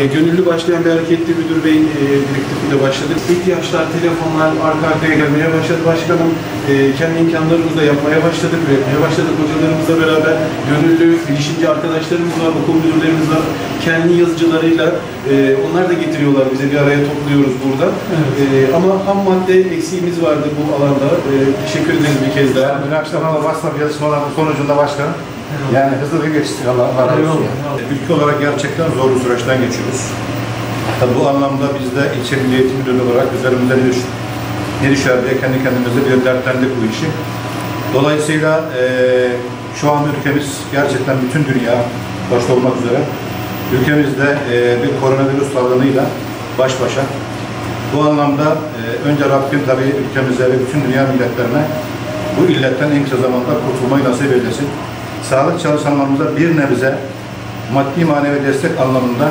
E, gönüllü başlayan bir hareketli müdür beyin e, direktifiyle başladık. İhtiyaçlar, telefonlar arka arkaya gelmeye başladı başkanım. E, kendi imkanlarımızla yapmaya başladık, üretmeye başladık hocalarımızla beraber. Gönüllü, bilişimci arkadaşlarımız var, okul müdürlerimiz var. Kendi yazıcılarıyla e, onlar da getiriyorlar bize bir araya topluyoruz burada. E, ama ham madde eksiğimiz vardı bu alanda. E, teşekkür ederiz bir kez daha. Dün akşam WhatsApp yazışmalarının sonucunda başkan yani hızlı geçtik Allah, Allah razı olsun. Ülke olarak gerçekten zor bir süreçten geçiyoruz. Tabii bu anlamda biz de ilçe milli eğitim müdürlüğü olarak üzerimize ne düşer, ne düşer diye kendi kendimize bir dertlendik bu işi. Dolayısıyla eee, şu an ülkemiz gerçekten bütün dünya başta olmak üzere ülkemizde eee, bir koronavirüs salgınıyla baş başa. Bu anlamda eee, önce Rabbim tabii ülkemize ve bütün dünya milletlerine bu illetten en kısa zamanda kurtulmayı nasip eylesin. Sağlık çalışanlarımıza bir nebze maddi manevi destek anlamında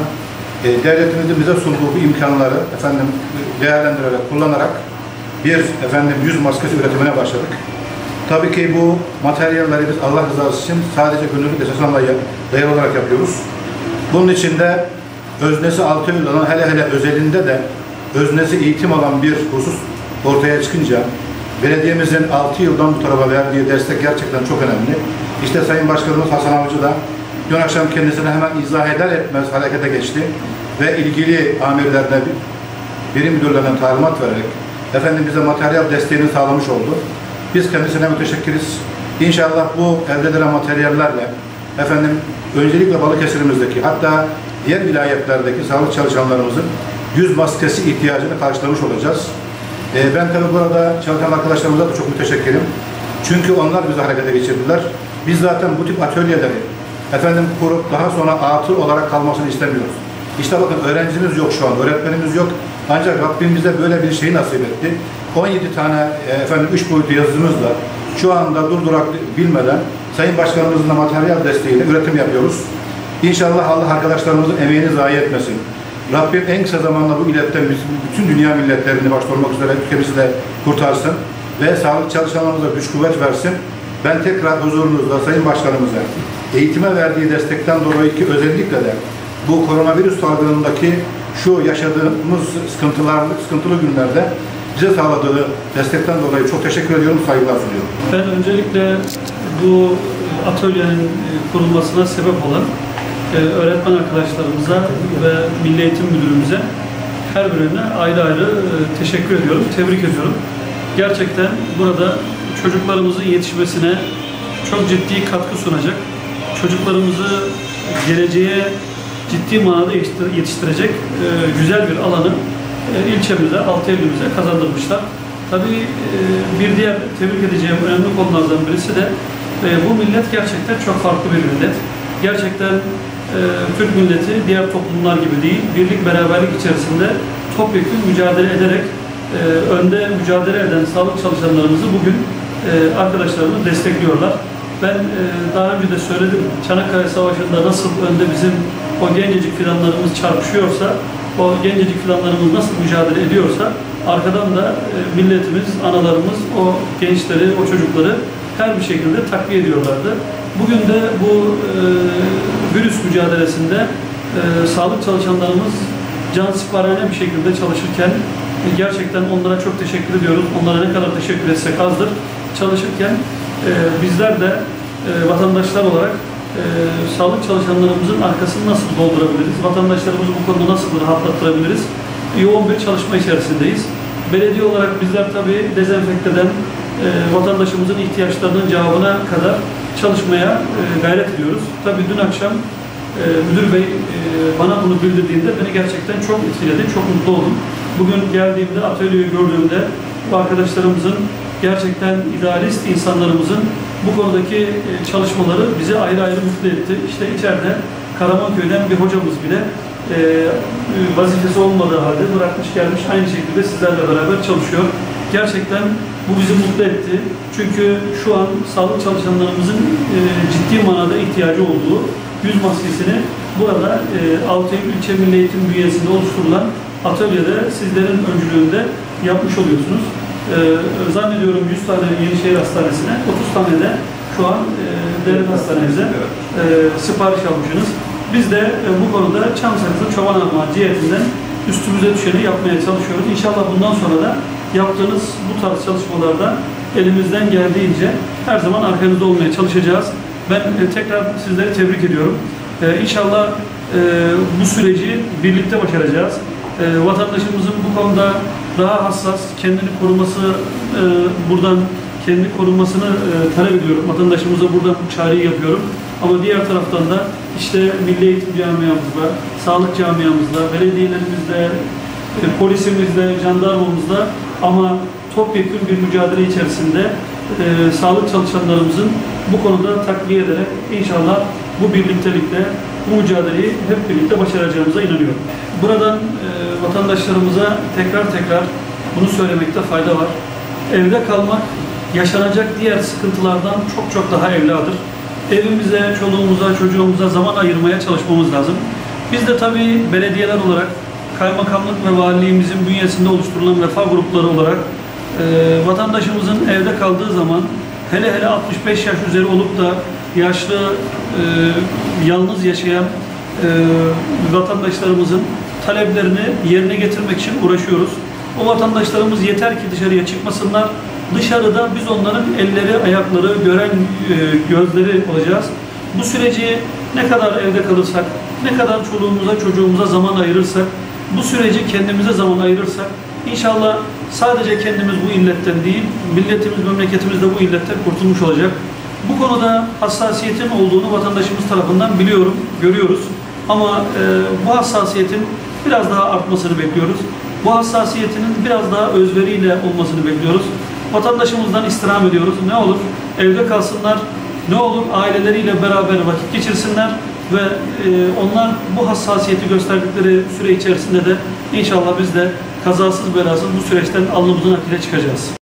e, devletimizin bize sunduğu bu imkanları efendim değerlendirerek, kullanarak bir efendim yüz maskesi üretimine başladık. Tabii ki bu materyalleri biz Allah rızası için sadece gönüllülük esasına dayalı olarak yapıyoruz. Bunun içinde öznesi altı yıl olan hele hele özelinde de öznesi eğitim alan bir husus ortaya çıkınca belediyemizin 6 yıldan bu tarafa verdiği destek gerçekten çok önemli. İşte Sayın Başkanımız Hasan Avcı da dün akşam kendisine hemen izah eder etmez harekete geçti ve ilgili amirlerine birim müdürlerine talimat vererek efendim bize materyal desteğini sağlamış oldu. Biz kendisine müteşekkiriz. İnşallah bu elde edilen materyallerle efendim öncelikle Balıkesir'imizdeki hatta diğer vilayetlerdeki sağlık çalışanlarımızın yüz maskesi ihtiyacını karşılamış olacağız. Ee, ben tabii burada çalışan arkadaşlarımıza da çok müteşekkirim. Çünkü onlar bizi harekete geçirdiler. Biz zaten bu tip atölyeleri efendim kurup daha sonra atıl olarak kalmasını istemiyoruz. İşte bakın öğrencimiz yok şu an, öğretmenimiz yok. Ancak Rabbim bize böyle bir şeyi nasip etti. 17 tane e, efendim üç boyutlu yazımızla şu anda durdurak bilmeden Sayın Başkanımızın da materyal desteğiyle üretim yapıyoruz. İnşallah Allah arkadaşlarımızın emeğini zayi etmesin. Rabbim en kısa zamanda bu illetten bütün dünya milletlerini başta olmak üzere ülkemizi de kurtarsın ve sağlık çalışanlarımıza güç kuvvet versin. Ben tekrar huzurunuzda Sayın Başkanımıza eğitime verdiği destekten dolayı ki özellikle de bu koronavirüs salgınındaki şu yaşadığımız sıkıntılarlı, sıkıntılı günlerde bize sağladığı destekten dolayı çok teşekkür ediyorum, saygılar sunuyorum. Ben öncelikle bu atölyenin kurulmasına sebep olan öğretmen arkadaşlarımıza ve Milli Eğitim Müdürümüze her birine ayrı ayrı e, teşekkür ediyorum, tebrik ediyorum. Gerçekten burada çocuklarımızın yetişmesine çok ciddi katkı sunacak, çocuklarımızı geleceğe ciddi manada yetiştirecek güzel bir alanı ilçemize, altı Eylül'ümüze kazandırmışlar. Tabii bir diğer tebrik edeceğim önemli konulardan birisi de bu millet gerçekten çok farklı bir millet. Gerçekten Türk milleti diğer toplumlar gibi değil, birlik beraberlik içerisinde topyekun mücadele ederek önde mücadele eden sağlık çalışanlarımızı bugün arkadaşlarımız destekliyorlar. Ben daha önce de söyledim, Çanakkale Savaşı'nda nasıl önde bizim o gencecik fidanlarımız çarpışıyorsa, o gencecik fidanlarımız nasıl mücadele ediyorsa, arkadan da milletimiz, analarımız o gençleri, o çocukları her bir şekilde takviye ediyorlardı. Bugün de bu e, virüs mücadelesinde e, sağlık çalışanlarımız can siparhane bir şekilde çalışırken e, gerçekten onlara çok teşekkür ediyoruz. Onlara ne kadar teşekkür etsek azdır. Çalışırken e, bizler de e, vatandaşlar olarak e, sağlık çalışanlarımızın arkasını nasıl doldurabiliriz? Vatandaşlarımızı bu konuda nasıl rahatlattırabiliriz? Yoğun bir çalışma içerisindeyiz. Belediye olarak bizler tabii dezenfekteden e, vatandaşımızın ihtiyaçlarının cevabına kadar çalışmaya e, gayret ediyoruz. Tabii dün akşam e, müdür bey e, bana bunu bildirdiğinde beni gerçekten çok etkiledi, çok mutlu oldum. Bugün geldiğimde, atölyeyi gördüğümde bu arkadaşlarımızın gerçekten idealist insanlarımızın bu konudaki çalışmaları bizi ayrı ayrı mutlu etti. İşte içeride Karamanköy'den bir hocamız bile vazifesi olmadığı halde bırakmış gelmiş aynı şekilde sizlerle beraber çalışıyor. Gerçekten bu bizi mutlu etti. Çünkü şu an sağlık çalışanlarımızın e, ciddi manada ihtiyacı olduğu yüz maskesini burada e, Altayım İlçe Milli Eğitim bünyesinde oluşturulan atölyede sizlerin öncülüğünde yapmış oluyorsunuz. E, zannediyorum 100 tane Yenişehir Hastanesi'ne, 30 tane de şu an e, devlet hastanemize e, sipariş almışsınız. Biz de e, bu konuda Çamsakız'ın çoban armağan cihetinden üstümüze düşeni yapmaya çalışıyoruz. İnşallah bundan sonra da yaptığınız bu tarz çalışmalarda elimizden geldiğince her zaman arkanızda olmaya çalışacağız. Ben e, tekrar sizleri tebrik ediyorum. E, İnşallah e, bu süreci birlikte başaracağız. E, Vatandaşımızın bu konuda daha hassas, kendini koruması e, buradan kendi korunmasını e, talep ediyorum. Vatandaşımıza buradan bu çağrıyı yapıyorum. Ama diğer taraftan da işte Milli Eğitim Camiamızda, Sağlık Camiamızda, belediyelerimizde, e, polisimizde, jandarmamızda ama topyekun bir mücadele içerisinde e, sağlık çalışanlarımızın bu konuda takviye ederek inşallah bu birliktelikle bu mücadeleyi hep birlikte başaracağımıza inanıyorum. Buradan e, vatandaşlarımıza tekrar tekrar bunu söylemekte fayda var. Evde kalmak yaşanacak diğer sıkıntılardan çok çok daha evladır. Evimize, çoluğumuza, çocuğumuza zaman ayırmaya çalışmamız lazım. Biz de tabii belediyeler olarak kaymakamlık ve valiliğimizin bünyesinde oluşturulan vefa grupları olarak e, vatandaşımızın evde kaldığı zaman hele hele 65 yaş üzeri olup da yaşlı, e, yalnız yaşayan e, vatandaşlarımızın taleplerini yerine getirmek için uğraşıyoruz. O vatandaşlarımız yeter ki dışarıya çıkmasınlar. Dışarıda biz onların elleri, ayakları, gören e, gözleri olacağız. Bu süreci ne kadar evde kalırsak, ne kadar çoluğumuza, çocuğumuza zaman ayırırsak, bu süreci kendimize zaman ayırırsak, inşallah sadece kendimiz bu illetten değil, milletimiz, memleketimiz de bu illetten kurtulmuş olacak. Bu konuda hassasiyetin olduğunu vatandaşımız tarafından biliyorum, görüyoruz. Ama e, bu hassasiyetin biraz daha artmasını bekliyoruz. Bu hassasiyetinin biraz daha özveriyle olmasını bekliyoruz. Vatandaşımızdan istirham ediyoruz. Ne olur evde kalsınlar, ne olur aileleriyle beraber vakit geçirsinler ve e, onlar bu hassasiyeti gösterdikleri süre içerisinde de inşallah biz de kazasız belasız bu süreçten alnımızın akıyla çıkacağız.